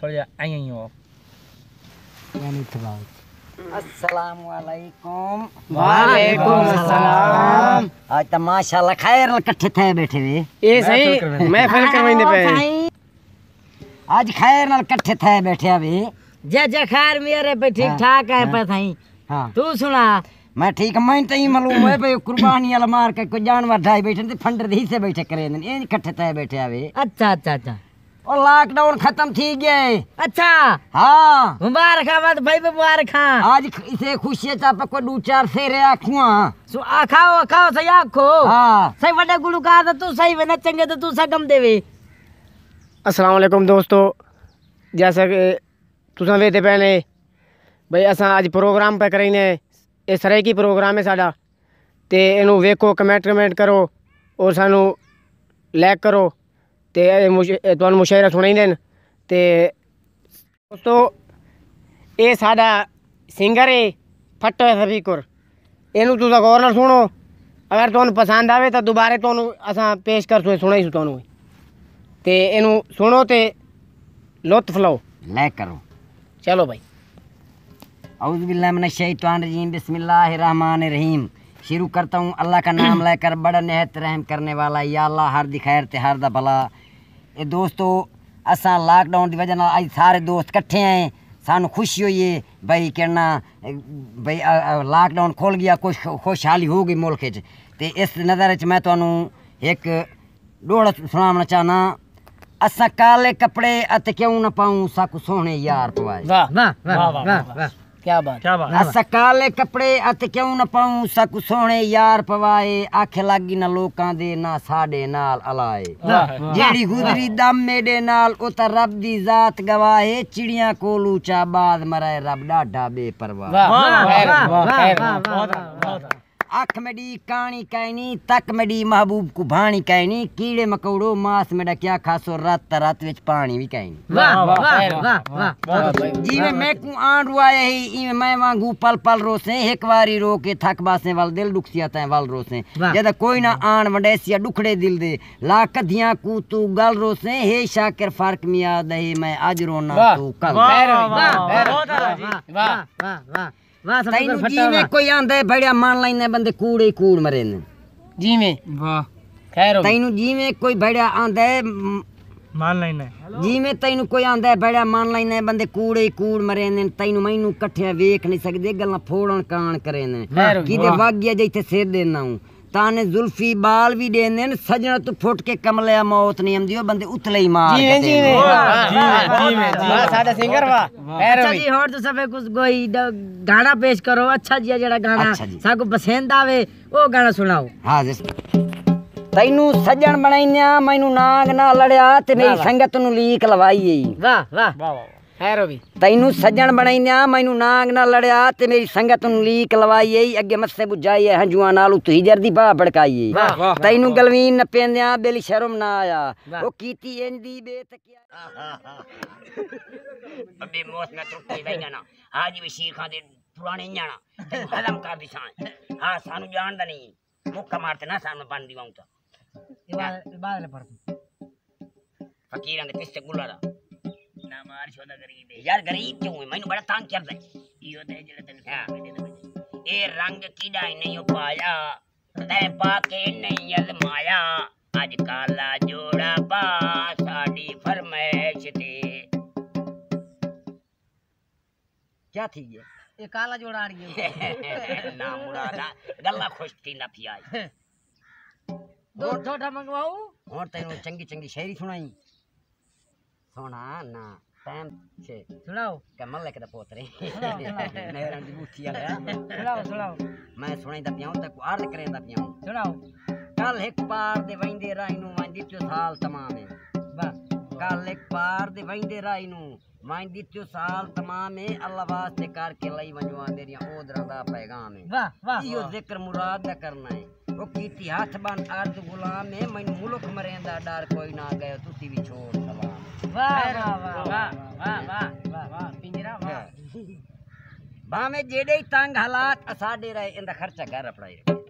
تھوڑا آئی آئی السلام علیکم۔ وعلیکم السلام۔ آج ماشاءاللہ خیر تھے بیٹھے ہوئے۔ یہ صحیح میں ہاں، کروائیں آج خیر تھے بیٹھے ہوئے۔ خیر میرے پہ ٹھیک ہاں، ٹھاک ہے ہاں۔ پہ تھائیں تو سنا۔ میں ٹھیک میں ہی ہے قربانی کے کوئی جانور ڈھائی بیٹھے پھنڈر بیٹھے کرے کٹھے بیٹھے اچھا اچھا اچھا۔ اور لاک ڈاؤن ختم تھی گئے۔ اچھا۔ ہاں۔ مبارک آباد بھائی مبارک ہاں۔ آج اسے خوشی چاپ کو دو چار سیرے آکھواں سو آکھاو آکھاو سی آکھو ہاں۔ سی وڈے گلوکار تے تو سی وے نچنگے تے تو سگم دے وے۔ السلام علیکم دوستو۔ جیسا کہ تساں ویتے پے نے بھئی اساں اج پروگرام پہ کریں نے۔ یہ سرائکی پروگرام ہے ساڈا۔ تے اینو ویکھو کمنٹ کمنٹ کرو اور سانو لائک کرو۔ تانوں مشاعرہ سنائی دین تے دوستو اے ساڈا سنگر ہے پھٹو سپیکر اینو تساں غور نال سنو۔ اگر تانوں پسند آوے تا دوبارہ تانوں اساں پیش کر سو سنائی سو تانوں تے اینو سنو تے لطف لو۔ لے کرو۔ چلو بھائی۔ اعوذ باللہ من الشیطان الرجیم۔ بسم اللہ الرحمن الرحیم۔ شروع کرتا ہوں۔ اللہ کا نام لے کر بڑا نہایت رحم کرنے والا۔ یا اللہ ہر تے ہر دا بھلا۔ اے دوستو، اساں لاک ڈاؤن دی وجہ نال اج سارے دوست کٹھے ہیں۔ سانو خوشی ہوئی ہے۔ بھئی کہنا بھئی لاک ڈاؤن کھول گیا کچھ خوشحالی ہو گئی ملک وچ۔ تے اس نظر وچ میں تانوں ایک ڈوڑ سناونا چاہنا، اساں کالے کپڑے اتے کیوں نہ پاؤں ساکو سوہنے یار پوائے؟ واہ واہ واہ واہ۔ کیا بات کیا بات اسا کالے کپڑے ات کیوں نہ پاؤں؟ سکو سونے یار پوائے آکھ لگی نہ لوکاں دے نہ ساڈے نال الائے جیڑی گزری دم میڈے نال او تا رب دی ذات گواہے چڑیاں کولو چا بعد مرائے رب ڈاڈا بے پرواہ۔ واہ واہ واہ۔ اکھ مڈی کانی کہنی تک مڈی محبوب کو بھانی کہنی کیڑے مکوڑو ماس میڈا کیا کھاسو رات رات وچ پانی بھی کہنی جی میں میں کو آن روائے ہی ایویں میں وانگو پل پل روسیں ایک واری رو کے تھک باسیں ول دل دکھسیا تیں ول روسیں واہ۔ جد کوئی نہ آن وڈیسیا ڈکھڑے دل دے لا کدیاں کو تو گل روسیں ہے شاکر فرق میا دہی میں اج رونا تو کل واہ، واہ واہ، واہ جی۔ واہ واہ۔ واہ واہ واہ سب تینو کو جی پھٹا میں کوئی آندے بڑیا مان لینے بندے کوڑے ہی کوڑ مرے نے جی میں واہ خیر ہو تینو جی میں کوئی بڑیا آندے مان لینا جی میں تینو کوئی آندا بڑا مان لینے بندے کوڑے ہی کوڑ مرے نے تینو مینوں کٹھے ویکھ نہیں سکدے گلاں پھوڑن کان کرے نے خیر ہو کیدے وگ گیا جیتے سر دینا ہوں تانے زلفی بال بھی دینے نے سجنا تو پھٹ کے کملیا موت نہیں آمدی او بندے اتلے ہی مار جی میں کے جی میں دینے۔ واہ، جی واہ، میں، جی میں، جی واہ ساڈا سنگر واہ خیر ہو اچھا جی اور تو سب کچھ کوئی ڈ- گانا پیش کرو اچھا جی جڑا گانا اچھا جی۔ سب کو پسند آوے وہ گانا سناؤ ہاں جس تینو سجن بنائیاں مینوں ناگ نہ لڑیا تے میری سنگت نو لیک لوائی بھی ای اگے مسے بجائی ہے ہنجواں نال تو ہجر دی باہ بڑکائی تینو گلوین نہ پیندیاں بل شرم نہ آیا۔ او کیتی انج دی بے تکیا ابے موت نہ ٹوٹی وئی نا حاجی شیخاں دے پرانے جانا ہضم کر دی سان ہاں سانو جاندا نہیں مکہ مارتے نہ سانو بن دی ووں تا بادل پر فقیراں دے پستے گلا دا نہ مار چھودا غریب ہے یار غریب کیوں ہے مینوں بڑا تانگ کردا ہے ایو تے جڑا تن اے رنگ کیڑا ہی نہیں پایا۔ تے پا کے نہیں ازمایا اج کالا جوڑا پا ساڈی فرمائش تے۔ کیا تھی گیا یہ کالا جوڑا آڑ گیا نا مرادا گلا خوش تھی نہ دو منگواؤ۔ ہن تینوں چنگی چنگی شاعری سنائی۔ سونا نا ٹائم سے سناؤ کمل لے کے پوترے سناؤ، سناؤ۔ نہران دی بوٹھی آیا سناؤ سناؤ میں سنائی دا پیاں تے کو عرض کرے دا پیاں سناؤ کل ایک پار دے ویندے رائی نو ویندی تو سال تمام ہے واہ کل ایک پار دے ویندے رائی نو ویندی تو سال تمام ہے اللہ واسطے کر کے لئی ونجواں میریاں اودراں دا پیغام ہے واہ واہ ایو ذکر مراد دا کرنا ہے وہ کیتی ہاتھ بن عرض غلام ہے مینوں ملک مریندا ڈر نہ گئے تسی بھی چھوڑ سلام واہ واہ واہ واہ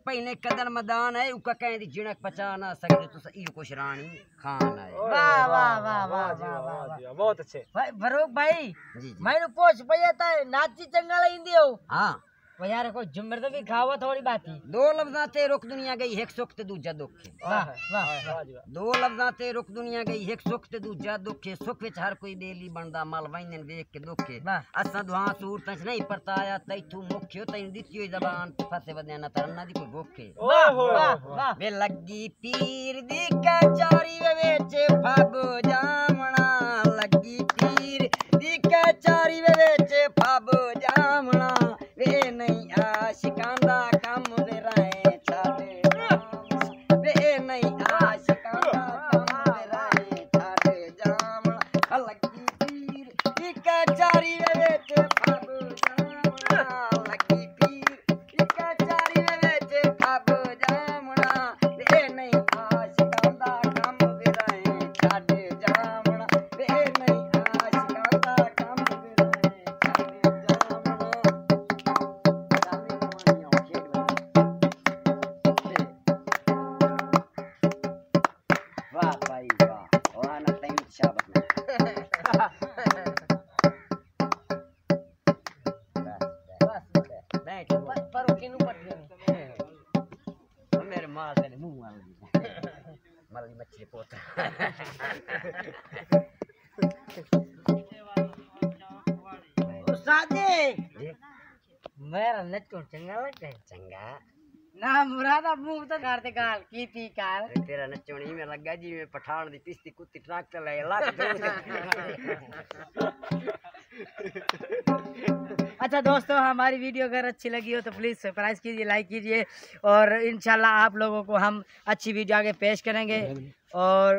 پہنے قدر مدان ہے اوکا کہیں دی جنک پچا نہ سکتے تو ایو کچھ رانی خان ہے۔ واہ واہ واہ واہ واہ جی، جی، بہت اچھے۔ بھروک بھائی جی، میں نے پوچھ پہ ہے ناچی چنگا لائن دیو ہاں۔ وہ یار کو جمر تو بھی کھاوا تھوڑی بات ہے دو لفظ تے رک دنیا گئی ایک سکھ تے دوجا دکھ۔ واہ واہ دو لفظ تے رک دنیا گئی ایک سکھ تے دوجا دکھ۔ ہے سکھ وچ ہر کوئی بیلی بندا مال وینن ویکھ کے دکھ ہے۔ اسا دعا صورت وچ نہیں پرتایا تئی تو مکھ تے دتی ہوئی زبان۔ پھسے ودیاں نہ ترن دی کوئی بھوک ہے۔ واہ واہ وی لگی پیر دی کچاری وے وچ پھب جامنا۔ لگی پیر دی کچاری وے وچ پھب ماں کنے منہ مالی مالی مچھے پوتا استادی میرا لچو چنگا لگتا ہے چنگا ਨਾ ਮੁਰਾਦਾ ਮੂੰਹ ਤਾਂ ਕਰ ਤੇ ਗਾਲ ਕੀਤੀ ਕਾਲ ਤੇਰਾ ਨੱਚਣੀ ਮੇ ਲੱਗਾ ਜਿਵੇਂ ਪਠਾਣ ਦੀ ਪਿਸਤੀ ਕੁੱਤੀ ਟਰੱਕ ਤੇ ਲੈ اچھا دوستو ہماری ویڈیو اگر اچھی لگی ہو تو پلیز سپرائز کیجیے لائک کیجیے اور انشاءاللہ آپ لوگوں کو ہم اچھی ویڈیو آگے پیش کریں گے اور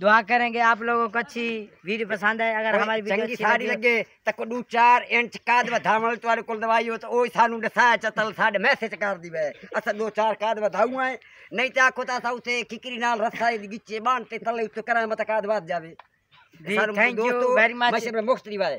دعا کریں گے آپ لوگوں کو اچھی ویڈیو پسند ہے اگر ہماری ویڈیو اچھی لگی ہو۔ چنگی ساری لگے تک دو چار انچ کادوا دھامل توارے کل دوائی ہو تو اوئی سانو دسایا چتل ساڈے میسج چکار دی بے اسا دو چار کادوا دھاؤں آئے۔ نہیں تے آکھو تا اسا اسے کھکری نال رسائی دی گچے بانتے تلے اس تو کرائے مت کادوا جاوے تھینک یو ویری مچ مختلف ہے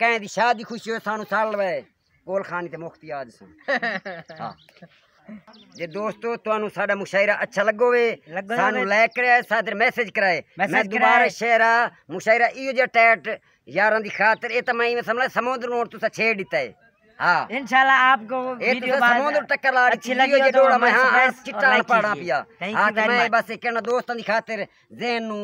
کہیں دی شادی خوشی ہوئے سانو سال وے گول خانی تے مختی آج سن۔ ہاں۔ جے دوستو تو انو ساڑا مشاعرہ اچھا لگو وے۔ سانو لائک کرے سادر میسج کرائے میں دوبارہ شہرہ مشاعرہ ایو جے ٹیٹ یاران دی خاطر ایتا مائی میں سملا سمندر نور تو سا چھیڑ دیتا ہے۔ ہاں۔ انشاءاللہ آپ کو ویڈیو بعد سمندر ٹکر لاڑ اچھی لگی جو ڈوڑا میں ہاں چٹا پڑا پیا۔ آتا ہاں، میں بس ایک کہنا دوستان دی خاطر ذہن نو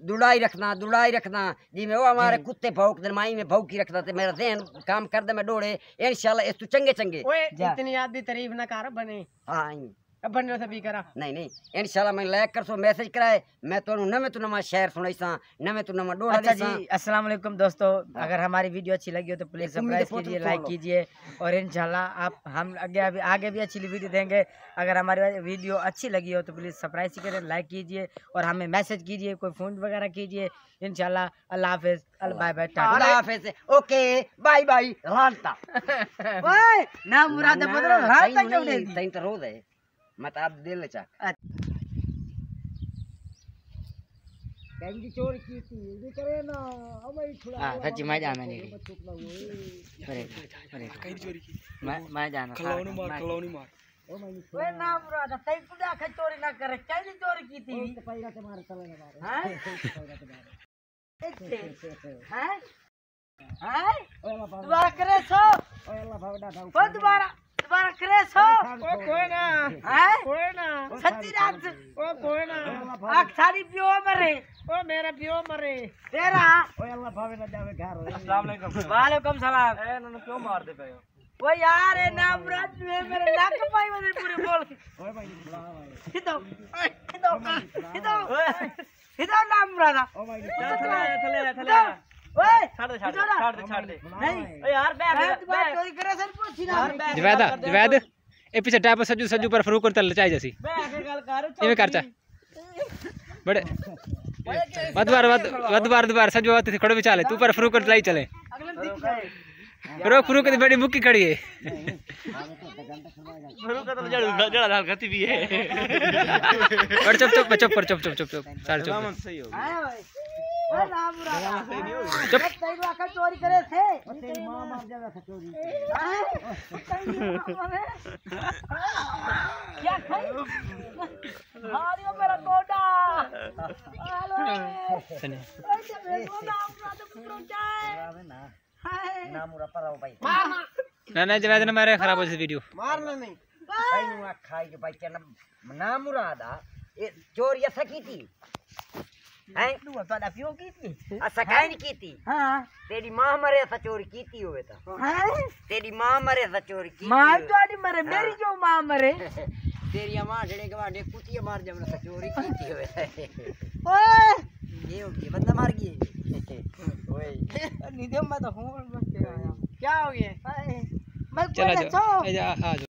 دڑائی رکھنا دڑائی رکھنا۔ جی میں وہ ہمارے جی۔ کتے بھوک دن مائی میں بھوکی رکھنا تے میرا ذہن کام کر دے میں ڈوڑے انشاءاللہ اس تو چنگے چنگے۔ اتنی یاد دی تعریف نہ کر بنے۔ ہاں بندر سے بھی کرا نہیں نہیں انشاءاللہ میں لائک کر سو میسج کرائے میں تو نویں تو نواں شہر سنائی سا نویں تو نواں ڈوڑا اچھا جی السلام علیکم دوستو ہاں۔ اگر ہماری ویڈیو اچھی لگی ہو تو پلیز سبسکرائب کیجیے لائک کیجیے اور انشاءاللہ آپ ہم آگے بھی اچھی ویڈیو دیں گے۔ اگر ہماری ویڈیو اچھی لگی ہو تو پلیز سبسکرائب کریں لائک کیجیے اور ہمیں میسج کیجیے کوئی فون وغیرہ کیجیے۔ انشاءاللہ اللہ حافظ اللہ بائے بائے اللہ حافظ اوکے بائی بائی لالتا مطاب دے لے چاک کہنگی چور کی تھی دے کرے نا ہمیں چھوڑا ہاں سچی میں جانا نہیں۔ پرے ہاں، پرے میں جانا کھلاؤنی مار کھلاؤنی مار۔ اے نام راجہ تائی کھلے آکھا چوری نہ کرے کہنگی چور کی تھی؟ اوہ تو پائیرہ تمہارا چلے گا بارے ہاں؟ ہاں۔ ہاں؟ دعا کرے سو۔ دعا کرے سو دعا کرے سو پر کریس ہو او کوئی نا ہے کوئی نا سچی رات او کوئی نا اک تھاری پیو مرے او میرا پیو مرے تیرا او اللہ بھاوے نہ جاوے گھر السلام علیکم وعلیکم السلام اے نوں کیوں مار دے پیو او یار اے نام رات میں میرے لگ پائی ودی پوری بول اوے بھائی سلام علیکم ہدو ہدو ہدو ہدو نام رانا او بھائی چلے چلے چلے چالو کرائی چلے روک روک بیٹے چپ چپ چپ چپ چپ چپ چپ چل چپی ہو گی چوری کرے خراب ہو چوری ایسا کی تھی سودا پیو کیتی اسا کائی کیتی ہاں تیری ماں مرے اسا چوری کیتی ہوے تا تیری ماں مرے اسا چوری کیتی ماں تواڈی مرے میری جو ماں مرے تیری ماں جڑے گواڈے کتی مار جمن اسا چوری کیتی ہوے اوئے یہ ہو بندہ مار گئی اوئے نہیں دے میں تو ہوں کیا ہو گیا میں چلا جا